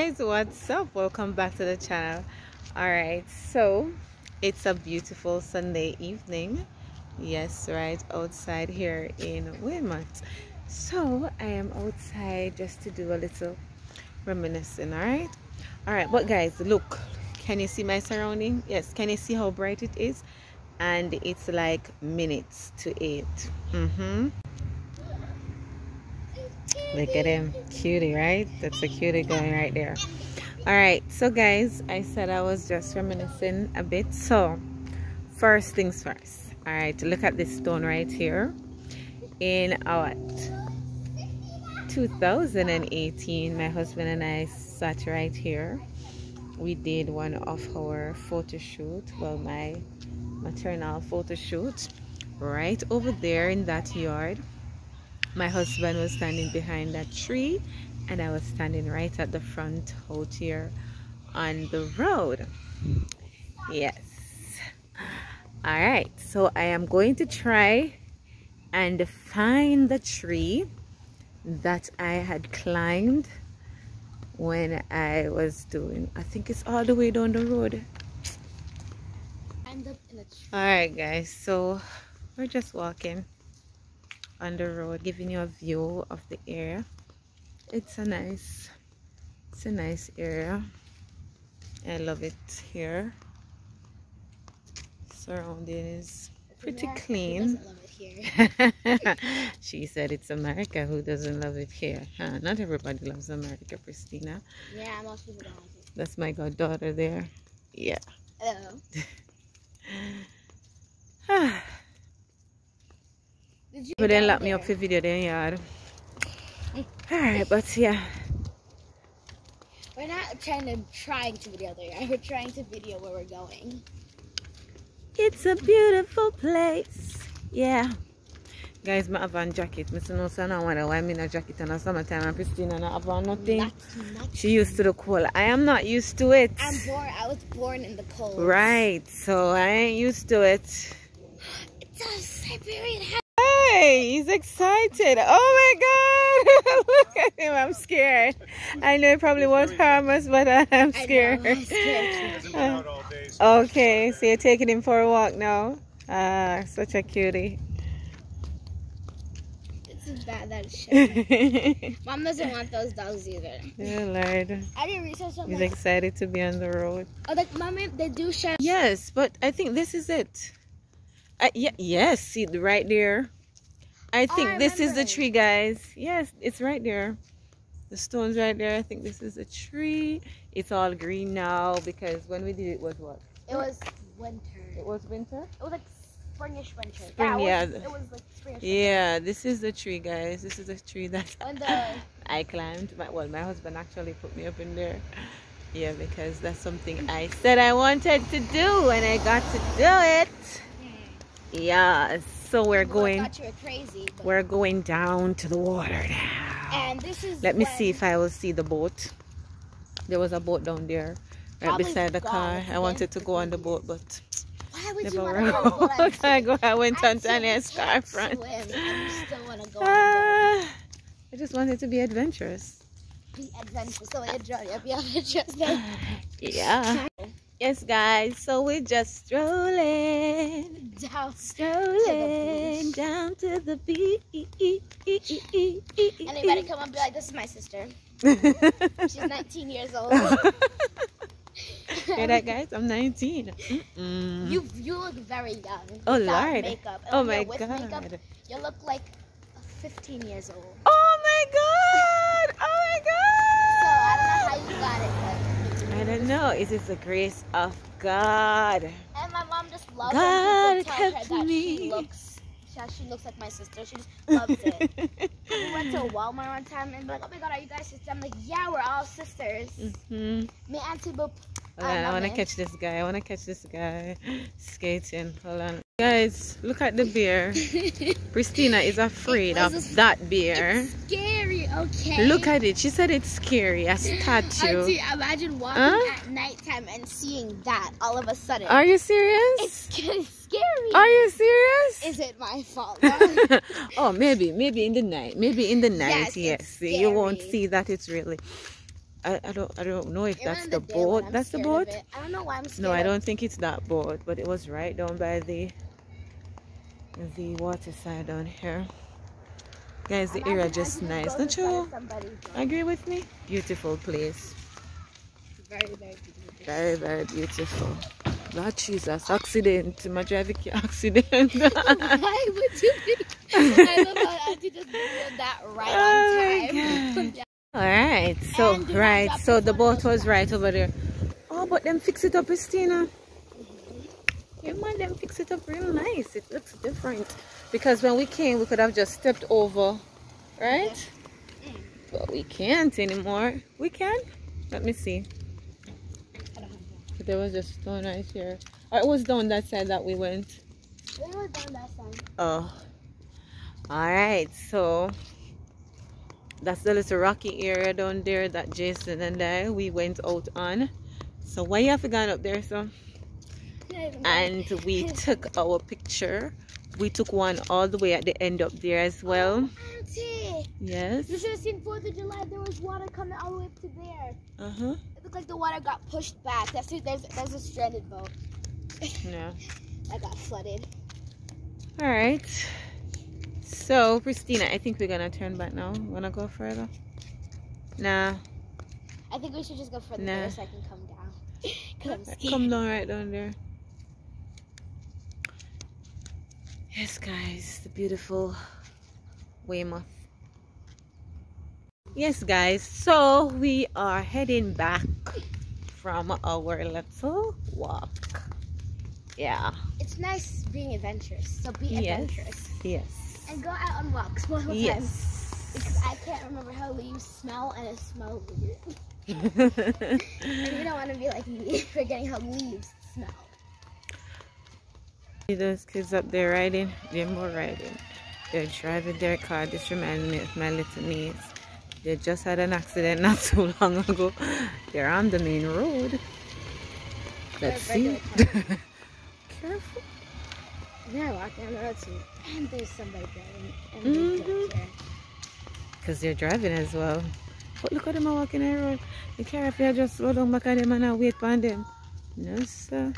guys what's up? Welcome back to the channel. All right so it's a beautiful sunday evening. Yes right outside here in Wilmot so I am outside just to do a little reminiscing all right all right but guys look can you see my surrounding? Yes can you see how bright it is? And it's like minutes to eight. Mm-hmm look at him. Cutie right? That's a cutie going right there. All right. So guys i said i was just reminiscing a bit. So first things first. All right. Look at this stone right here. In uh, our 2018 my husband and i sat right here. We did one of our photo shoot. Well my maternal photo shoot right over there in that yard my husband was standing behind that tree and I was standing right at the front out here on the road. Yes. All right so I am going to try and find the tree that I had climbed when I was doing I think it's all the way down the road. All right guys so we're just walking on the road giving you a view of the area it's a nice it's a nice area. I love it here. Surrounding is pretty clean. she said it's America who doesn't love it here? Huh? not everybody loves America Christina. Yeah most people don't that's my goddaughter there. Yeah. Hello but then lock me up for video then yard. Alright, but yeah. We're not trying to trying to video there. We're trying to video where we're going. It's a beautiful place. Yeah. Guys, my have on jacket. Mr. No son, I wonder why I'm in a jacket in the summertime and Christina not have on nothing. Not, not she used to the cold. I am not used to it. I'm born I was born in the cold. Right. So I ain't used to it. It's a Siberian Hey, he's excited. Oh my God. Look at him. I'm scared. I know it probably won't harm us, but I'm scared. I know, I'm scared okay, so you're taking him for a walk now. Ah, such a cutie. This is bad that it's Mom doesn't want those dogs either. Yeah, Lord. I didn't research on He's like, excited to be on the road. oh, like mommy, they do share. Yes, but I think this is it. Uh, yeah, yes, see right there. I oh, think I this is the tree, guys. Yes, it's right there. The stone's right there. I think this is a tree. It's all green now because when we did it was what? It was winter. It was winter? It was like springish winter. Spring, yeah. It yeah. was, it was like springish. Yeah, this is the tree, guys. This is the tree that the uh, I climbed. My, well, my husband actually put me up in there. Yeah, because that's something I said I wanted to do and I got to do it. Yeah, so we're going thought you were crazy. We're going down to the water now. and this is. Let me see if I will see the boat. There was a boat down there right beside the car. I wanted to go on the boat, but Why would never you want to go? went. on boat? I go. I went on Tanya's car front. Swim, and still want to go on the Ah, I just wanted to be adventurous. Be adventurous. So enjoy it. Be adventurous. Yeah. Yes, guys. So we're just strolling, Down. strolling beach. down to the beach. Anybody come up and be like, this is my sister. She's 19 years old. Hear that, guys? I'm 19. Mm-mm. You you look very young. Oh, Lord. Makeup. And Oh my with god. Makeup, you look like 15 years old. Oh my god! Oh my So I god! don't know how you got it, but I don't know. It is the grace of God. and my mom just loves God tell her kept that me. she looks. She, she looks like my sister. She just loves it. we went to Walmart one time and be like, oh my god, are you guys sisters? I'm like, yeah, we're all sisters. hmm Me and Boop. Hold on, I want to catch this guy. I want to catch this guy skating. Hold on. Guys, look at the bear. Christina is afraid of that bear. Scary, okay. Look at it. She said it's scary. A statue. Auntie, imagine walking Huh? at nighttime and seeing that all of a sudden. Are you serious? it's scary. Are you serious? Is it my fault? oh, maybe, maybe in the night. Maybe in the night, Yes, yes. You won't see that it's really. I, I don't I don't know if Even that's the daylight, boat. That's the boat. I don't know why I'm scared. No, I don't think it's that boat, but it was right down by the the water side down here. Guys, the area just nice, don't you? Agree with me? Beautiful place. Very, very beautiful. Very, very beautiful. Lord Jesus, accident. My driving accident. Why would you be? I love how Auntie just did that right Oh on time. All right, so do right, so the boat was right over there. Oh, but them fix it up, Christina. Yeah, man, them fix it up real nice. It looks different because when we came, we could have just stepped over, right? Mm. But we can't anymore. We can. Let me see. There was a stone right here. Oh, it was down that side that we went. Where was down that side? Oh. Alright, so that's the little rocky area down there that Jason and I we went out on. So why you have to go up there so and we took our picture. We took one all the way at the end up there as well. Auntie, Yes. you should have seen 4th of July. There was water coming all the way up to there. Uh-huh. It looked like the water got pushed back. That's it there's there's a stranded boat Yeah. i got flooded. Alright. So Christina, I think we're gonna turn back now. Wanna go further? Nah. I think we should just go further Nah. so I can come down. Cause I'm scared. Come down right down there. Yes, guys, the beautiful Weymouth. Yes, guys, so we are heading back from our little walk. Yeah. It's nice being adventurous. So be adventurous Yes. yes. and go out on walks one more time. Yes. Because I can't remember how leaves smell and it smells weird. And you don't want to be like me, forgetting how leaves smell. See those kids up there riding? They're more riding. They're driving their car. This reminds me of my little niece. They just had an accident not too long ago. They're on the main road. Let's see. Careful. Then I walk down the road too, and there's somebody driving, and they don't mm-hmm. care. Because they're driving as well. But look at them walking the road. The car if you just slow down back at them and now wait for them. No, sir.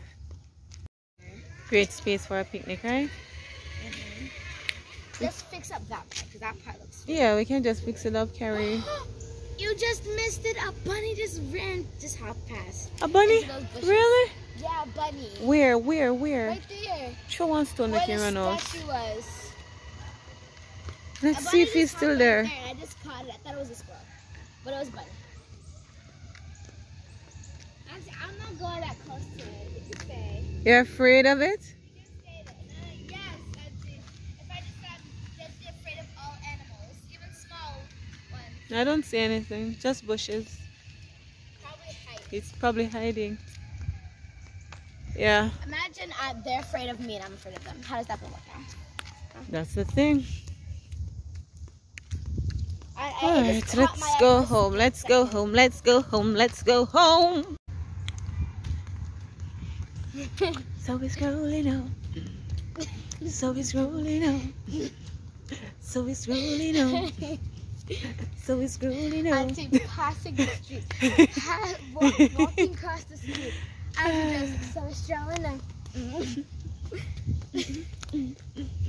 Great space for a picnic, right? Mm-hmm. Just fix up that part, because that part looks. Yeah, we can just fix it up, carry. You just missed it. A bunny just ran, just hopped past. A bunny? Into those bushes. Really? Yeah, bunny. Where, where, where? Right there. Show one stone Where that the can run off. was. Let's see if he's still hopped there. I just caught it. I thought it was a squirrel, but it was bunny. Auntie, I'm not going that close to it. Stay. You're afraid of it? You can stay there. Uh, yes, Auntie. If I just got just be afraid of all animals, even small ones, I don't see anything. Just bushes. probably. It's probably hiding. Yeah, Imagine uh, they're afraid of me and I'm afraid of them. How does that work out? that's the thing. I, I, Alright, let's my go eye for a home. Let's go home. Let's go home. Let's go home. So it's rolling on. So it's rolling on. So it's rolling on. So it's rolling on. Auntie passing the street, walk, walking across the street. I was just so strolling and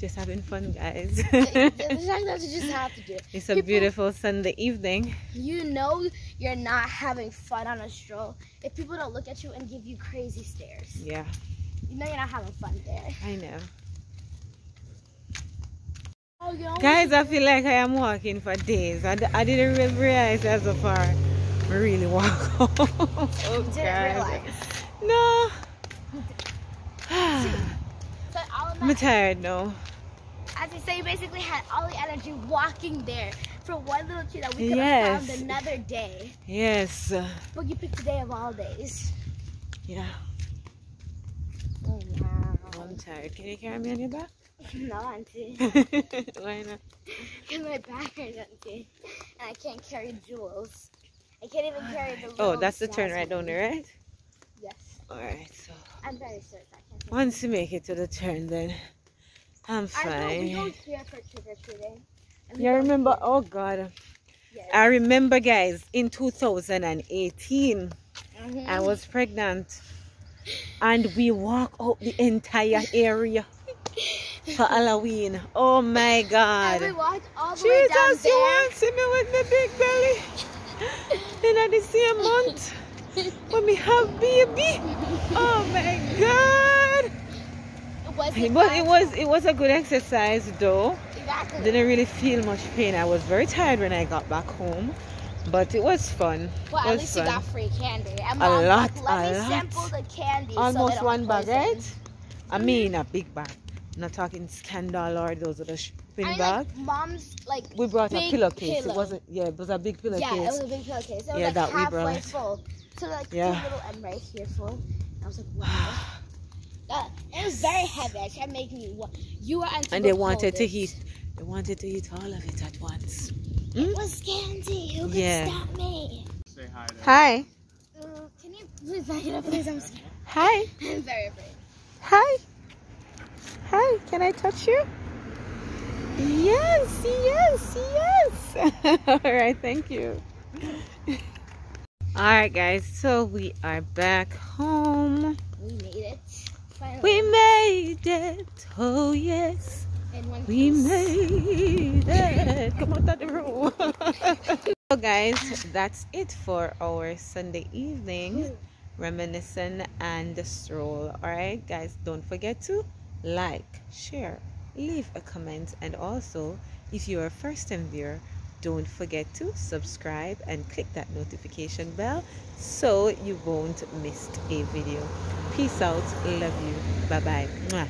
Just having fun, guys. the fact that you just have to do it. it's a People- beautiful Sunday evening. You know you're not having fun on a stroll if people don't look at you and give you crazy stares. Yeah, You know you're not having fun there. I know. Oh, Guys, I feel like I am walking for days. I, d- I didn't really realize as so far. I really walk home. oh, didn't guys. realize. No. So all of I'm tired now. Say, you basically had all the energy walking there for one little tree that we could Yes. have found another day. Yes. But you picked the day of all days. Yeah. Oh, wow. I'm tired. Can you carry me on your back? No, Auntie. Why not? Because my back hurts, Auntie. And I can't carry jewels. I can't even carry the Oh, that's the turn right there, right? Yes. Alright, so I'm very certain. Once you make it to the turn, then I'm I know we go fine. here for trick or treating. And we Yeah, go remember? Oh, God. Yes. I remember, guys, in 2018, Mhm. I was pregnant, and we walk out the entire area for Halloween. Oh my And we God! walked all the way down Jesus, you there. want to see me with my big belly in the same month when we have baby? Oh my God! It wasn't But it was it was a good exercise though. Exactly. Didn't really feel much pain. I was very tired when I got back home, but it was fun. Well, it at least fun. you got free candy. And A lot, like, let a me lot. sample the candy. Almost don't one bag, poison. right? I mm-hmm. mean a big bag. Not talking scandal or those other shopping I mean, bag. like, Mom's like. we brought a pillowcase. It wasn't. Yeah, it was a big pillowcase. Yeah, it was a big pillowcase. It was Yeah, like that we halfway brought. full. So like Yeah. two little and right here full. I was like, wow. It was very heavy. I tried making you. wa- You were until and they wanted to coldest. eat. They wanted to eat all of it at once. It was candy. Who could Yeah. stop me? Say hi to Hi. Uh, can you please back it up, please? I'm scared. Hi. I'm very afraid. Hi. Hi. Can I touch you? Yes, yes, yes. All right, thank you. All right, guys. So we are back home. We made it. Finally. We made it. Oh yes, we made it. Come out of the room. so, guys, that's it for our Sunday evening reminiscing and stroll. All right, guys. Don't forget to like, share, leave a comment, and also, if you are a first-time viewer, don't forget to subscribe and click that notification bell so you won't miss a video. Peace out. Love you. Bye bye.